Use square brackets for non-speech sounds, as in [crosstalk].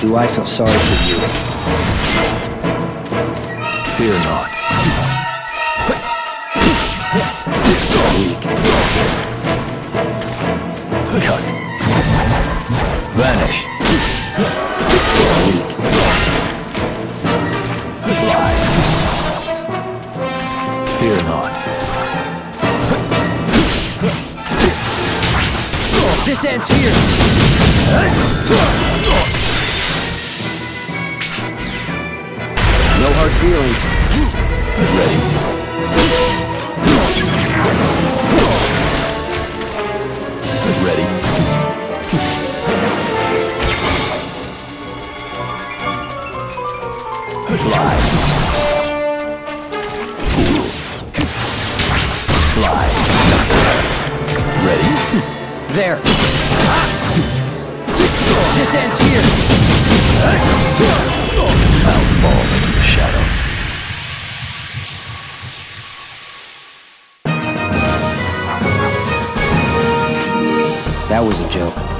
Do I feel sorry for you? Fear not. Cut. Vanish. Fear not. This ends here! Feelings. Ready. Ready. Fly. Fly. Ready. There! [laughs] That was a joke.